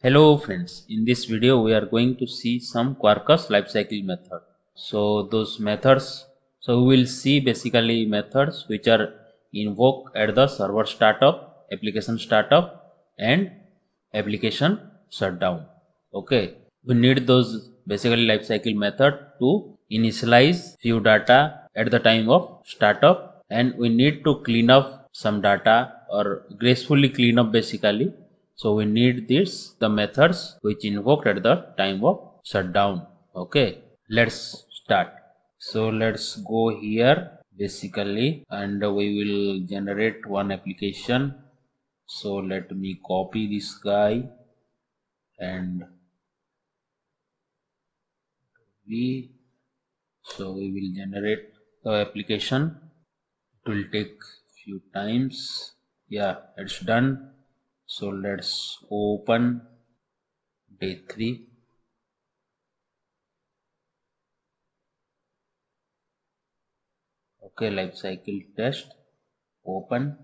Hello friends, in this video we are going to see some Quarkus lifecycle method. So those methods, so we will see basically methods which are invoked at the server startup, application startup and application shutdown. Okay, we need those basically lifecycle method to initialize few data at the time of startup and we need to clean up some data or gracefully clean up basically so we need this the methods which invoked at the time of shutdown. Okay let's start. So let's go here basically and we will generate one application. So let me copy this guy and we so we will generate the application. It will take few times. Yeah it's done so let's open day 3 okay life cycle test. Open.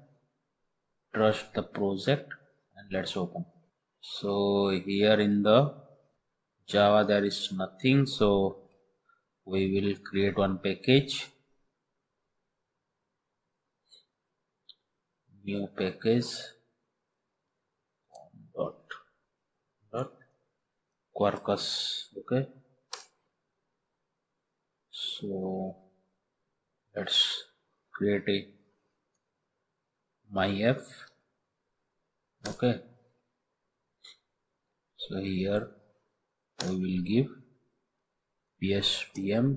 Trust the project and let's open. So here in the java there is nothing. So we will create one package. New package quarkus okay so let's create a myf okay so here we will give psvm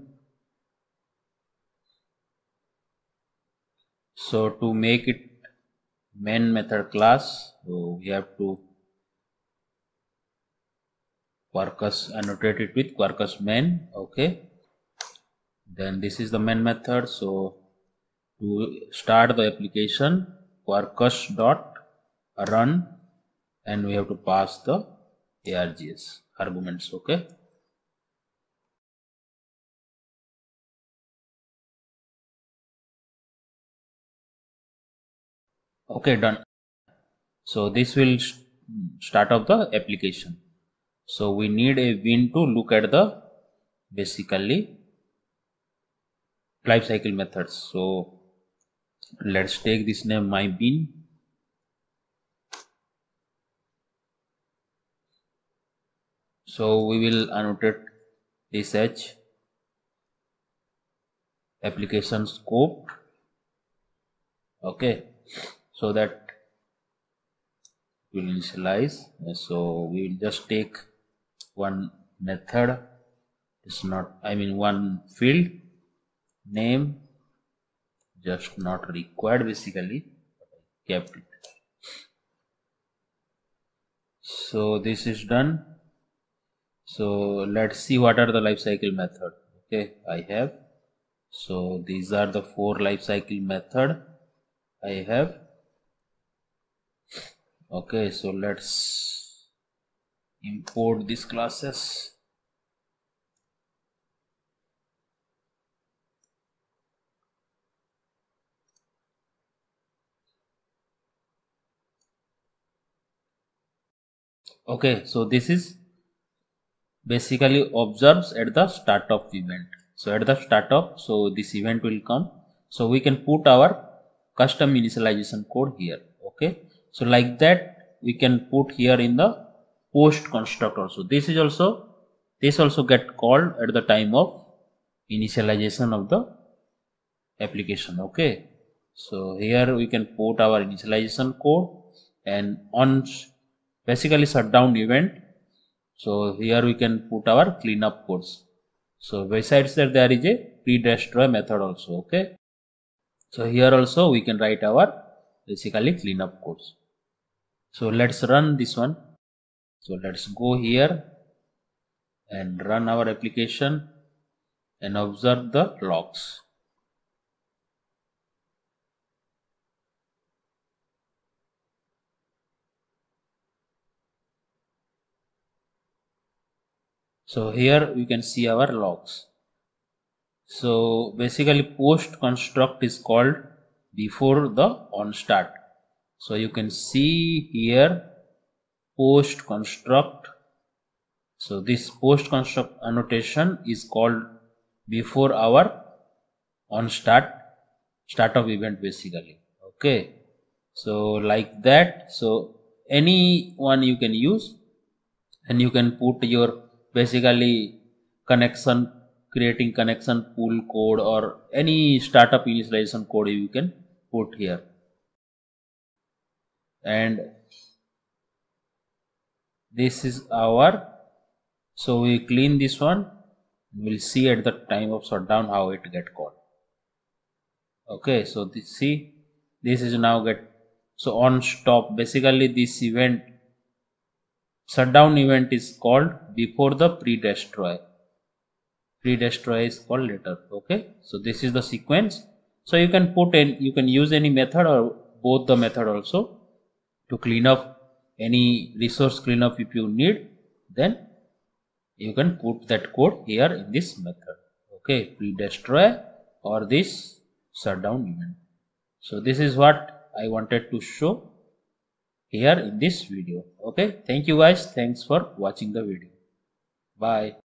so to make it main method class so we have to quarkus annotated with quarkus main okay. Then this is the main method so to start the application quarkus dot run and we have to pass the args arguments okay. Okay done. So this will start up the application so we need a bean to look at the basically life cycle methods. So let's take this name my bean so we will annotate this as application scope okay so that will initialize. So we will just take one method is not I mean one field name just not required basically kept it. So this is done. So let's see what are the life cycle method. Okay I have. So these are the four life cycle method I have. Okay so let's import these classes. Okay so this is basically observes at the StartupEvent. So at the start of so this event will come. So we can put our custom initialization code here. Okay so like that we can put here in the post construct also. This is also this also get called at the time of initialization of the application okay? So here we can put our initialization code and on basically shutdown event so here we can put our cleanup codes. So besides that there is a pre-destroy method also okay? So here also we can write our basically cleanup codes. So let's run this one so let's go here and run our application and observe the logs. So here we can see our logs. So basically post construct is called before the on start so you can see here post construct. So this post construct annotation is called before our on start StartupEvent basically. Okay? So like that. So any one you can use and you can put your basically connection creating connection pool code or any startup initialization code you can put here. And this is our so we clean this one we'll see at the time of shutdown how it get called okay so this see this is now get so on stop. Basically this event shutdown event is called before the pre-destroy. Pre-destroy is called later okay? So this is the sequence. So you can put in you can use any method or both the method also to clean up any resource cleanup if you need then you can put that code here in this method. Okay pre-destroy or this shutdown event. So this is what i wanted to show here in this video. Okay thank you guys. Thanks for watching the video. Bye